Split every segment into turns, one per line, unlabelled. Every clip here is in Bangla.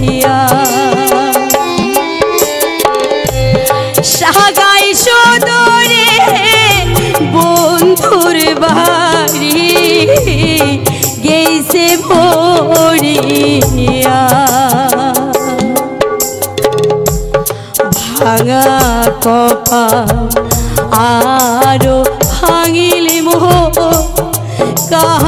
দিয়া সাগাই সদরে বন্ধুর বাড়ি গেছে ভরিয়া ভাঙা কপা আরও ভাঙিলে মোহ। কাহা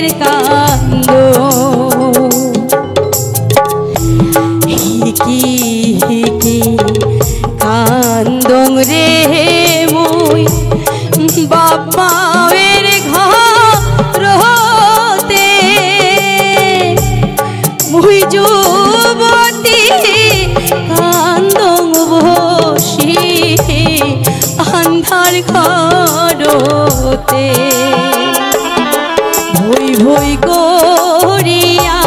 বুকের কান্দ হিকি হিকি কান্দং রে মুই আন্ধার ঘরতে। ধই করিয়া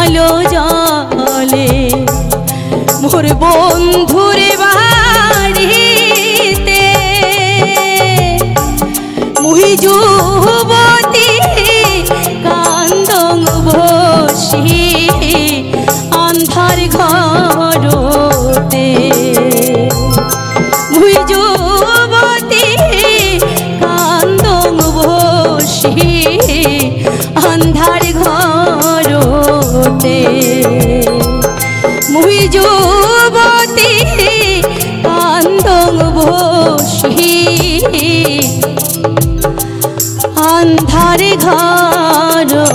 আলো জলে। মোর বন্ধুর বাড়িতে মুহি জু মুই যুবতী আন্দং বসি আন্ধারে ঘরতে